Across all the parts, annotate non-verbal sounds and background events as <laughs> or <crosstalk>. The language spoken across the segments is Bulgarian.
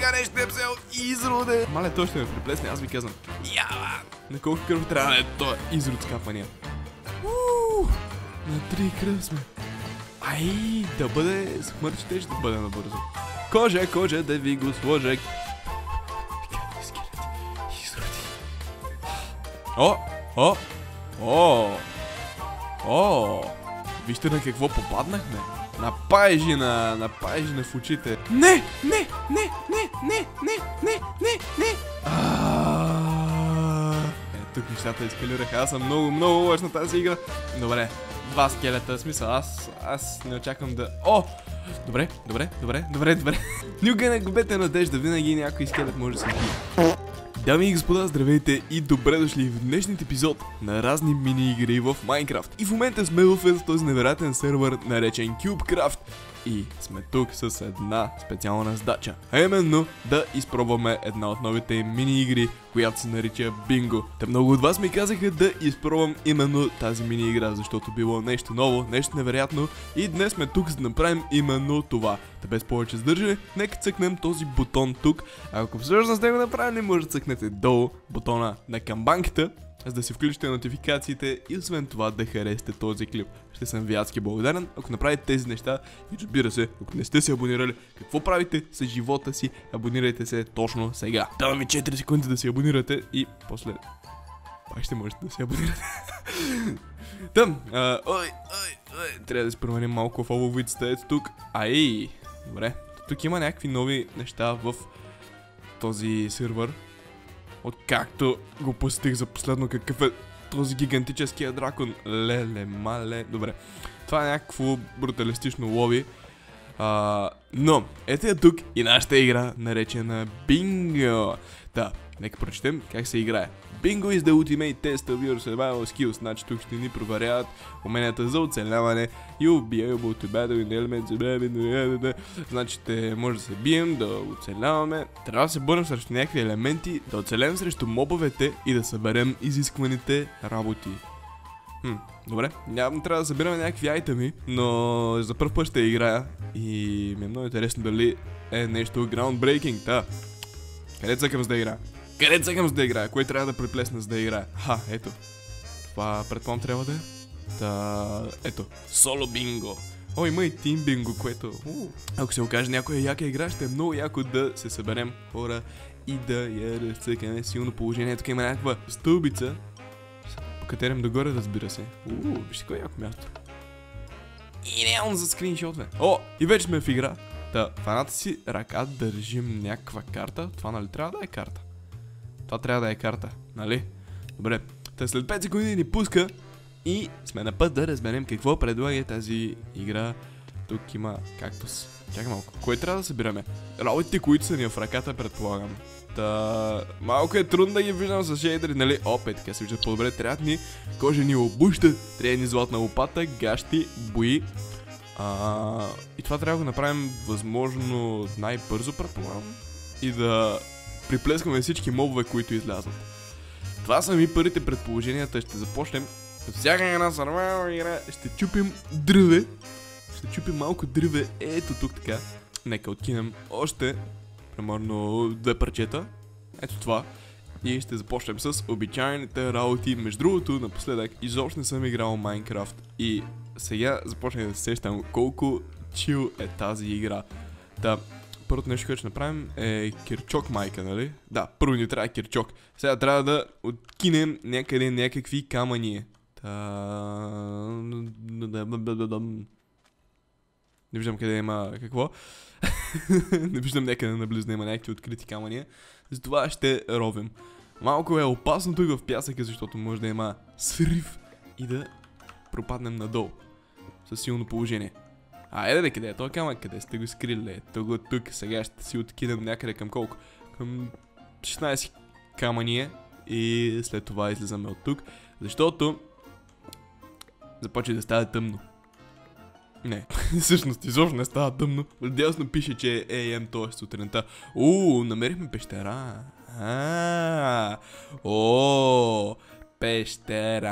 гаре ще взел изроде. Мале, той ще ме приплесне, аз ви казвам. Яла! На колко кръв трябва да е той изрод с капания? Уу, На три кръв сме. Ай, да бъде смърт, ще ще бъде набързо. Кожа, кожа, да ви го сложа. О, о, о, о, вижте на какво попаднахме. На пайжина, на в очите. Не, не, не, не, не, не, не, не, не. Е, тук нещата ескалираха. Аз съм много, много лош на тази игра. Добре, два скелета, смисъл, аз, аз не очаквам да... О! Добре, добре, добре, добре, добре. <laughs> Никога не губете надежда, винаги някой скелет може да се убие. Дами и господа, здравейте и добре дошли в днешният епизод на разни мини-игри в Майнкрафт. И в момента сме в този невероятен сервер, наречен CubeCraft. И сме тук с една специална задача. А именно да изпробваме една от новите мини-игри, която се нарича Бинго. Та много от вас ми казаха да изпробвам именно тази мини-игра, защото било нещо ново, нещо невероятно и днес сме тук за да направим именно това. Та без повече задържане, нека цъкнем този бутон тук. Ако всъщност сте го направили, може да цъкнете долу бутона на камбанката, за да си включите нотификациите и освен това да харесате този клип. Ще съм ви адски благодарен, ако направите тези неща и разбира се, ако не сте се абонирали, какво правите с живота си, абонирайте се точно сега. Давам ви 4 секунди да се абонирате и после пак ще можете да се абонирате. <laughs> Тъм, а, ой, ой, ой, трябва да се променим малко в ето тук. Ай, добре. Тук има някакви нови неща в този сервер. Откакто го посетих за последно какъв е този гигантическия дракон. Леле, мале. Добре. Това е някакво бруталистично лоби. Но, ето е тук и нашата игра, наречена Бинго. Да, нека прочетем как се играе. Bingo is the ultimate test of your survival skills. Значи тук ще ни проверяват уменията за оцеляване. You'll be able to battle in elements. Значи ще може да се бием, да оцеляваме. Трябва да се борим срещу някакви елементи, да оцелем срещу мобовете и да съберем изискваните работи. Хм, добре. Няма трябва да събираме някакви айтеми, но за първ път ще играя и ми е много интересно дали е нещо groundbreaking. Да. Къде цъкам за да играя? Къде цъкам за да играя? Кое трябва да приплесна за да играя? Ха, ето. Това предполагам трябва да е. Та, ето. Соло бинго. О, има и тим бинго, което... У, ако се окаже някоя яка игра, ще е много яко да се съберем хора и да я разцъкаме силно положение. Тук има някаква стълбица. Покатерим догоре, разбира се. Уу, вижте кое е яко място. Идеално за скриншотве. О, и вече сме в игра. Та, в едната си ръка държим някаква карта. Това нали трябва да е карта? Това трябва да е карта, нали? Добре. Та след 5 секунди ни пуска и сме на път да разберем какво предлага тази игра. Тук има кактус. Чакай малко. Кое трябва да събираме? Работите, които са ни в ръката, предполагам. Та... Малко е трудно да ги виждам с шейдери, нали? Опет, така се виждат по-добре. Трябва ни кожени обуща, трябва ни златна лопата, гащи, бои. А, и това трябва да го направим възможно най-бързо, предполагам. И да приплескаме всички мобове, които излязват. Това са ми първите предположенията. Ще започнем от всяка една survival игра. Ще чупим дръве. Ще чупим малко дръве. Ето тук така. Нека откинем още примерно две парчета. Ето това. И ще започнем с обичайните работи. Между другото, напоследък изобщо не съм играл Майнкрафт. И сега започнах да се сещам колко чил е тази игра. Да, първото нещо, което ще направим е кирчок майка, нали? Да, първо ни трябва кирчок. Сега трябва да откинем някъде някакви камъни. Та... Не виждам къде има какво. <laughs> не виждам някъде наблизо да има някакви открити камъни. Затова ще ровим. Малко е опасно тук в пясъка, защото може да има срив и да пропаднем надолу. Със силно положение. А, еде, къде е този камък? Къде сте го скрили? Ето го тук. Сега ще си откинем някъде към колко? Към 16 камъния. И след това излизаме от тук. Защото започва да става тъмно. Не, <laughs> всъщност изобщо не става тъмно. Дясно пише, че е AM, т.е. сутринта. Уу, намерихме пещера. А, о, пещера.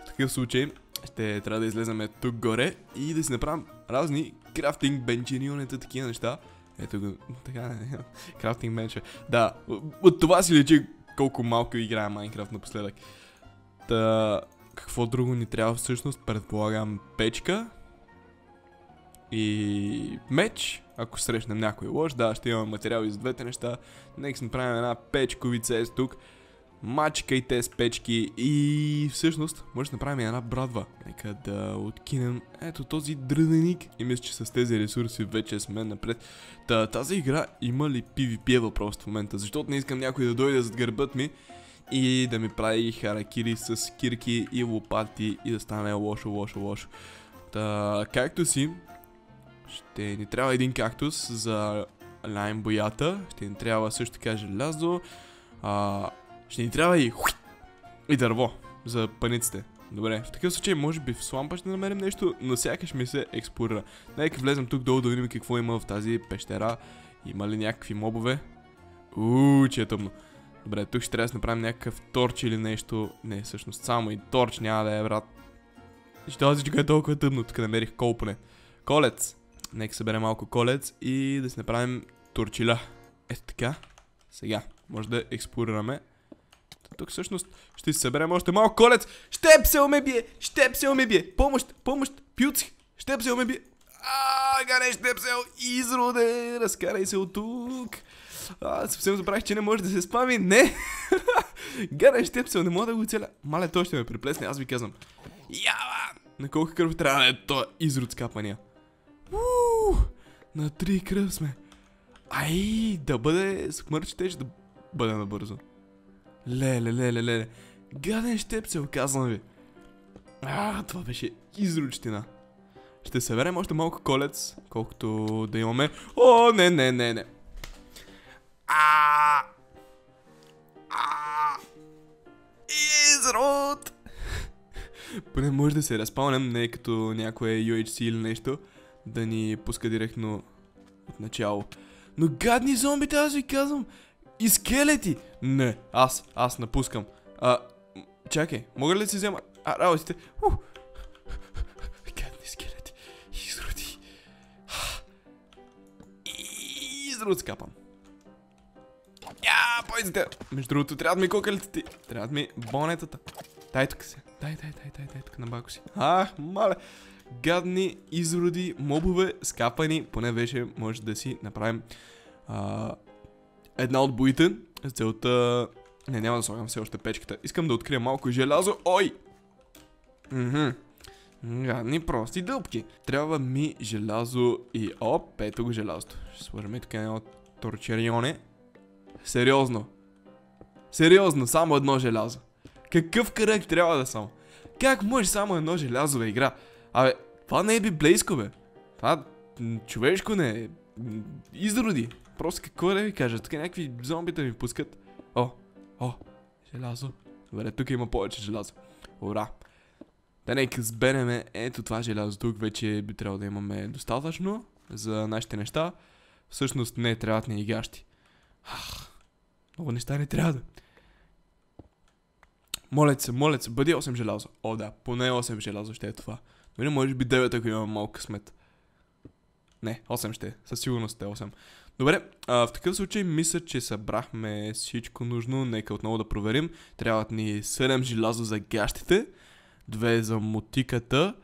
В такъв случай ще трябва да излеземе тук горе и да си направим разни крафтинг бенчини, такива неща. Ето го, така, <laughs> крафтинг бенча. Да, от това си лечи колко малко играе Майнкрафт напоследък. Та, какво друго ни трябва всъщност? Предполагам печка. И меч, ако срещнем някой лош, да, ще имаме материали за двете неща. Нека си направим една печковица е тук. Мачкайте с печки и всъщност може да направим една брадва. Нека да откинем ето този дръденик и мисля, че с тези ресурси вече сме напред. Та, тази игра има ли PvP въпрос в момента, защото не искам някой да дойде зад гърбът ми и да ми прави харакири с кирки и лопати и да стане лошо, лошо, лошо. Та, както си, ще ни трябва един кактус за лайм боята, ще ни трябва също така желязо, а, ще ни трябва и и дърво за паниците. Добре, в такъв случай може би в слампа ще намерим нещо, но сякаш ми се експлорира. Нека влезем тук долу да видим какво има в тази пещера. Има ли някакви мобове? Ууу, че е тъмно. Добре, тук ще трябва да направим някакъв торч или нещо. Не, всъщност само и торч няма да е, брат. Ще този че е толкова тъмно, тук намерих колпоне. Колец. Нека съберем малко колец и да си направим турчиля. Ето така. Сега, може да експлорираме. Тук всъщност ще си съберем още малко колец. Щепсел ме бие! Щепсел ме бие! Помощ! Помощ! Пилци! Щепсел ме бие! Ааа, гаре щепсел! Изроде! Разкарай се от тук! А, съвсем забравих, че не може да се спами. Не! <laughs> гаре щепсел, не мога да го целя. Мале, той ще ме приплесне, аз ви казвам. Ява! На колко кръв трябва да е то изрод скапания? Уу! На три кръв сме. Ай, да бъде смърт, ще да бъде набързо. Леле, леле, леле. Гаден щепсел, казвам ви. А, това беше изручтина. Ще съберем още малко колец, колкото да имаме. О, не, не, не, не. А! А! Изрод! Поне може да се разпълнем, не като някое UHC или нещо, да ни пуска директно от начало. Но гадни зомбите, аз ви казвам, и скелети! Не, аз, аз напускам. А, чакай, мога ли да си взема а, работите? Ух! Гадни скелети. Изроди. Изрод скапам. Я, пойдете! Между другото, трябва да ми кокалите Трябва да ми бонетата. Дай тук се. Дай, дай, дай, дай, дай тук на бако си. Ах, мале. Гадни изроди, мобове, скапани. Поне вече може да си направим а, една от боите. С целта... Не, няма да слагам все още печката. Искам да открия малко желязо. Ой! Мхм. Гадни прости дълбки. Трябва ми желязо и оп, ето го желязото. Ще сложим и тук едно торчерионе. Сериозно. Сериозно, само едно желязо. Какъв кръг трябва да съм? Как може само едно желязо да игра? Абе, това не е библейско, бе. Това човешко не е. Изроди. Просто какво да ви кажа, тук някакви зомбита ми пускат. О, о, желязо. Добре, тук има повече желязо. Ура. Да нека сбереме ето това желязо тук, вече би трябвало да имаме достатъчно за нашите неща. Всъщност не трябват ни игащи. Много неща не трябва да. Моля се, моля се, бъди 8 желязо. О да, поне 8 желязо ще е това. Нали може би 9, ако имам малко късмет. Не, 8 ще е. Със сигурност е 8. Добре, а, в такъв случай мисля, че събрахме всичко нужно. Нека отново да проверим. Трябват ни 7 желязо за гащите, 2 за мотиката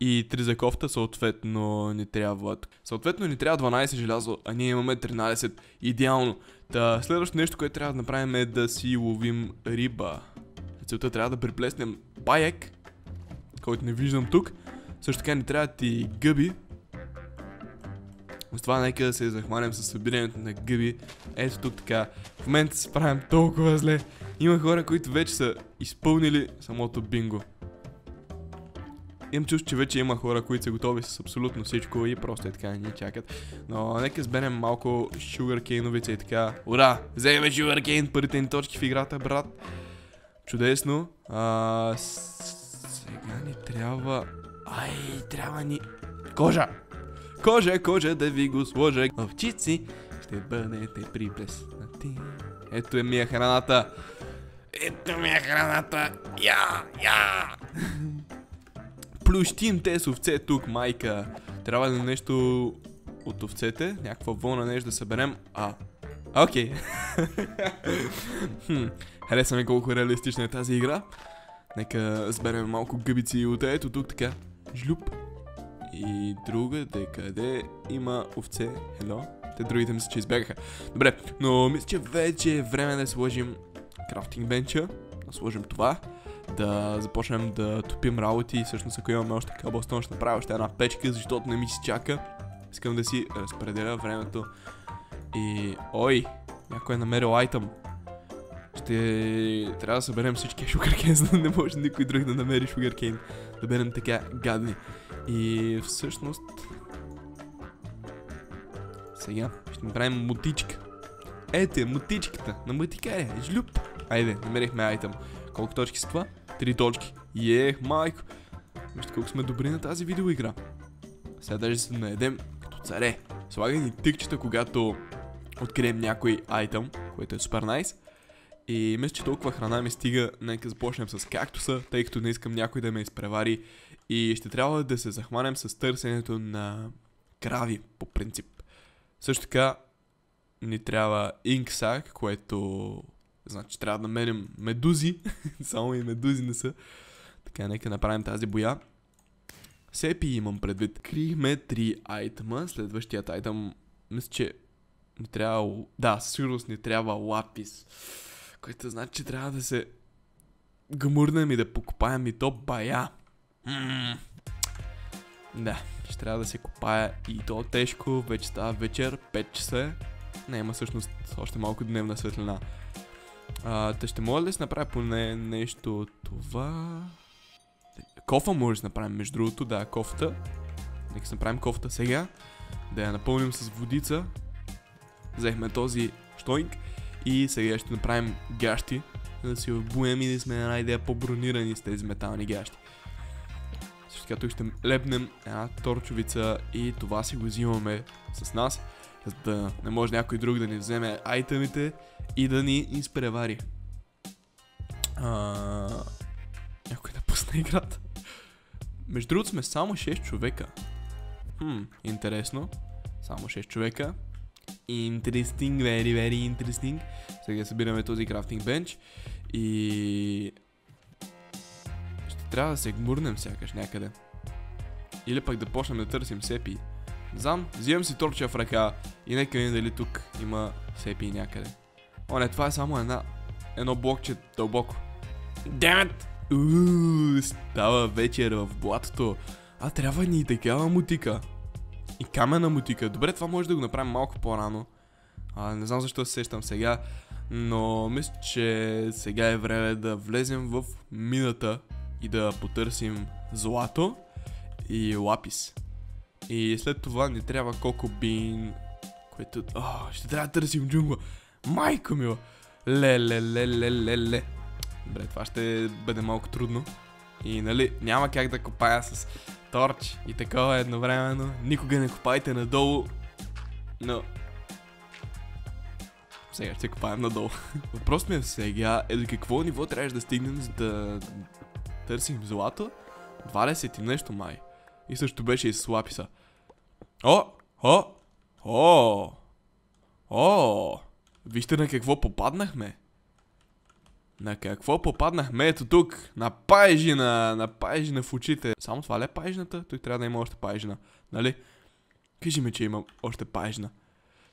и 3 за кофта, съответно ни трябват. Съответно ни трябва 12 желязо, а ние имаме 13. Идеално. Та, следващото нещо, което трябва да направим е да си ловим риба. Целта трябва да приплеснем паек, който не виждам тук. Също така ни трябват и гъби, с това нека да се захванем с събирането на гъби. Ето тук така. В момента се справям толкова зле. Има хора, които вече са изпълнили самото бинго. Имам чувство, че вече има хора, които са готови с абсолютно всичко и просто е така ни чакат. Но нека сберем малко шугаркейновица и така. Ура! Вземе шугаркейн, първите ни точки в играта, брат. Чудесно. А, сега ни трябва... Ай, трябва ни... Кожа! Кожа, кожа да ви го сложа. Овчици, ще бъдете приплеснати. Ето е ми е храната. Ето ми е храната. Я, я. Плющим те с овце тук, майка. Трябва да нещо от овцете, някаква вълна нещо да съберем. А, окей. <laughs> Хм, Хареса ми колко реалистична е тази игра. Нека сберем малко гъбици от ето тук така. Жлюп. И другаде къде има овце. Хело. Те другите мисля, че избягаха. Добре, но мисля, че вече е време да сложим крафтинг бенча. Да сложим това. Да започнем да топим работи. И всъщност ако имаме още кабелстон, ще направя още една печка, защото не ми се чака. Искам да си разпределя времето. И... Ой! Някой е намерил айтъм. Ще трябва да съберем всички шугаркейн, <laughs> за да не може никой друг да намери шугаркейн. Да бъдем така гадни. И всъщност... Сега ще направим мутичка. Ето е, мутичката. На мутикаря. Жлюп. Айде, намерихме айтъм. Колко точки са това? Три точки. Ех, майко. Вижте колко сме добри на тази видеоигра. Сега даже се наедем като царе. Слагай ни тикчета, когато открием някой айтъм, което е супер найс. И мисля, че толкова храна ми стига. Нека започнем с кактуса, тъй като не искам някой да ме изпревари. И ще трябва да се захванем с търсенето на крави, по принцип. Също така ни трябва инксак, което значи трябва да намерим медузи. <laughs> Само и медузи не са. Така, нека направим тази боя. Сепи имам предвид. Крихме три айтема. Следващият айтем, мисля, че ни трябва... Да, със сигурност ни трябва лапис. Което значи, че трябва да се гмурнем и да покопаем и то бая. Да, ще трябва да се копая и то тежко. Вече става вечер, 5 часа. Не, има всъщност още малко дневна светлина. А, те ще мога ли да си направя поне нещо това? Кофа може да направим, между другото, да, кофта. Нека си направим кофта сега. Да я напълним с водица. Взехме този штойнк. И сега ще направим гащи. За да си обуем и да сме една идея по-бронирани с тези метални гащи. Също така тук ще лепнем една торчовица и това си го взимаме с нас. За да не може някой друг да ни вземе айтемите и да ни изпревари. Някой да пусне играта. Между другото сме само 6 човека. Хм, интересно. Само 6 човека. Interesting, very, very interesting. Сега събираме този крафтинг бенч и... Ще трябва да се гмурнем сякаш някъде. Или пък да почнем да търсим сепи. Не знам, взимам си торча в ръка и нека видим дали тук има сепи някъде. О, не, това е само една... Едно блокче дълбоко. Демет! Ууу, става вечер в блатото. А трябва ни и такава мутика. И камена мутика. Добре, това може да го направим малко по-рано. Не знам защо се сещам сега. Но мисля, че сега е време да влезем в мината и да потърсим злато и лапис. И след това ни трябва кокобин, което... О, ще трябва да търсим джунгла. Майко мила! Ле, ле, ле, ле, ле, ле. Добре, това ще бъде малко трудно. И нали, няма как да копая с торч и такова едновременно. Никога не копайте надолу. Но... Сега ще копаем надолу. <laughs> Въпросът ми е сега е до какво ниво трябваше да стигнем за да търсим злато? 20 и нещо май. И също беше и с лаписа. О! О! О! О! Вижте на какво попаднахме. На какво попаднахме? Ето тук. На пайжина. На пайжина в очите. Само това ли е пайжната? Той трябва да има още пайжина. Нали? Кажи ми, че има още пайжина.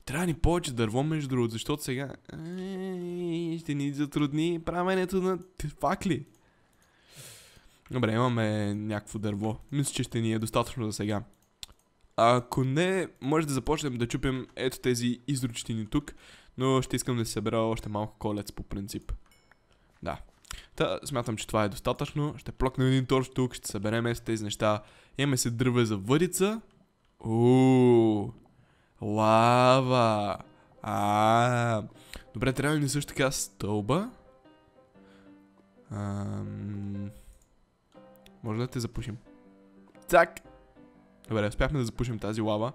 Трябва ни повече дърво, между другото, защото сега Ей, ще ни затрудни правенето на факли. Добре, имаме някакво дърво. Мисля, че ще ни е достатъчно за сега. Ако не, може да започнем да чупим ето тези изручтини тук, но ще искам да се събера още малко колец по принцип. Да. Та, смятам, че това е достатъчно. Ще плокнем един торч тук, ще съберем ето тези неща. Имаме се дърве за въдица. Ууу. Лава. А. Добре, трябва ни също така стълба? Може да те запушим. Цак! Добре, успяхме да запушим тази лава.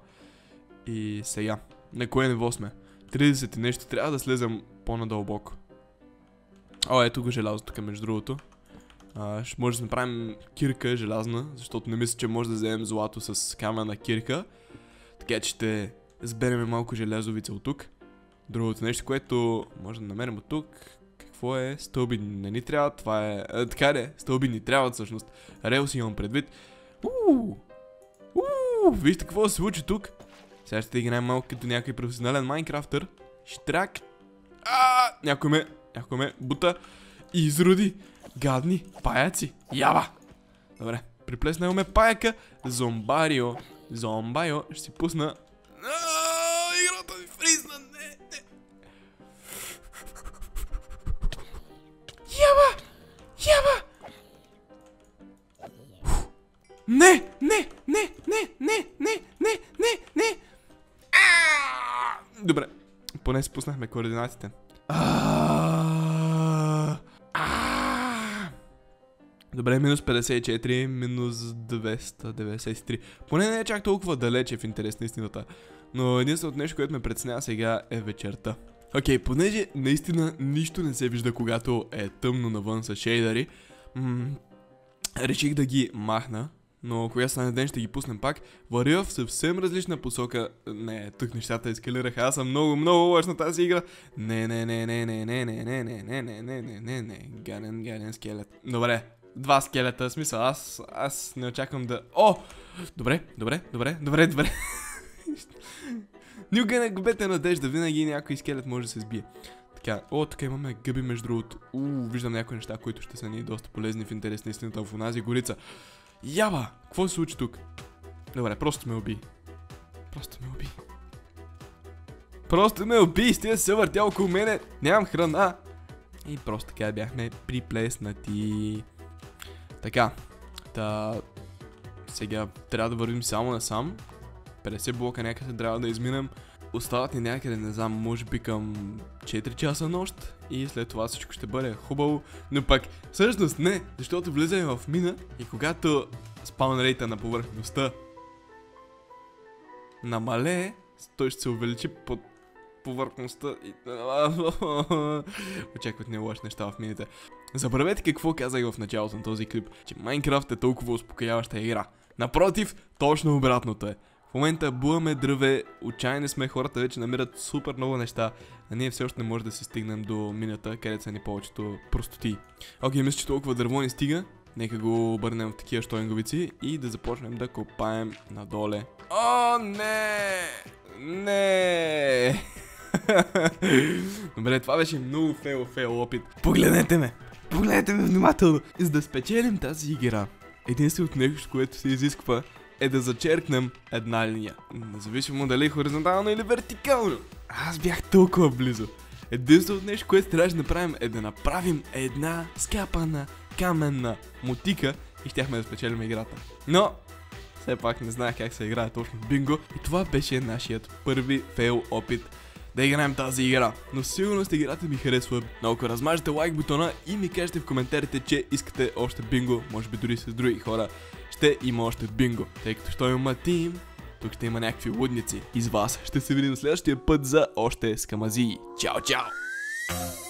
И сега. На кое ниво сме? 30 и нещо. Трябва да слезем по-надълбоко. О, ето го желязо тук, между другото. А, ще може да направим кирка желязна, защото не мисля, че може да вземем злато с камена кирка. Така че ще сберем малко желязовица от тук. Другото нещо, което може да намерим от тук, какво е? Стълби не ни трябва, това е... А, така де, стълби ни трябват всъщност. Релси имам предвид. Ууу! Ууу! Вижте какво се случи тук. Сега ще играем малко като някой професионален майнкрафтър. Штрак. А, някой ме, някой ме бута и изроди. Гадни паяци. Ява! Добре, приплеснал ме паяка. Зомбарио. Зомбайо. Ще си пусна... А, играта ми фризна. Не, не. Ява! Ява! Не, не, не, не, не, не, не, не, не. Добре, поне си пуснахме координатите. Добре, минус 54, минус 293. Поне не е чак толкова далече в интерес на истината. Но единственото нещо, което ме преценява сега е вечерта. Окей, okay, понеже наистина нищо не се вижда, когато е тъмно навън с шейдъри, реших да ги махна. Но кога стане ден ще ги пуснем пак. Варя в съвсем различна посока. Не, тук нещата ескалираха. Аз съм много, много лош на тази игра. Не, не, не, не, не, не, не, не, не, не, не, не, не, не, не. Гаден, гаден скелет. Добре, два скелета, смисъл, аз, аз не очаквам да... О! Добре, добре, добре, добре, добре. Никога не губете надежда, винаги някой скелет може да се сбие. Така, о, тук имаме гъби между другото. Уу, виждам някои неща, които ще са ни доста полезни в интерес на истината в онази горица. Яба! Какво се случи тук? Добре, просто ме уби. Просто ме уби. Просто ме уби, сте се въртя около мене. Нямам храна. И просто така бяхме приплеснати. Така. Та... Сега трябва да вървим само насам. 50 блока някъде трябва да изминем. Остават ни някъде, не знам, може би към 4 часа нощ и след това всичко ще бъде хубаво, но пак всъщност не, защото влизаме в мина и когато спаун рейта на повърхността намалее, той ще се увеличи под повърхността и... <laughs> Очакват не лош неща в мините. Забравете какво казах в началото на този клип, че Майнкрафт е толкова успокояваща игра. Напротив, точно обратното е. В момента буваме дръве, отчаяни сме, хората вече намират супер много неща, а ние все още не може да си стигнем до мината, където са ни повечето простоти. Окей, мисля, че толкова дърво ни стига. Нека го обърнем в такива штойнговици и да започнем да копаем надоле. О, не! Не! Добре, това беше много фейл, фейл опит. Погледнете ме! Погледнете ме внимателно! За да спечелим тази игра, единственото нещо, което се изисква е да зачеркнем една линия. Независимо дали е хоризонтално или вертикално. Аз бях толкова близо. Единственото нещо, което трябваше да направим е да направим една скапана каменна мутика и щяхме да спечелим играта. Но, все пак не знаех как се играе точно бинго и това беше нашият първи фейл опит да играем тази игра. Но сигурно сте играта ми харесва. Но ако размажете лайк бутона и ми кажете в коментарите, че искате още бинго, може би дори с други хора, ще има още бинго. Тъй като ще има тим, тук ще има някакви лудници. И с вас ще се видим следващия път за още скамазии. Чао, чао!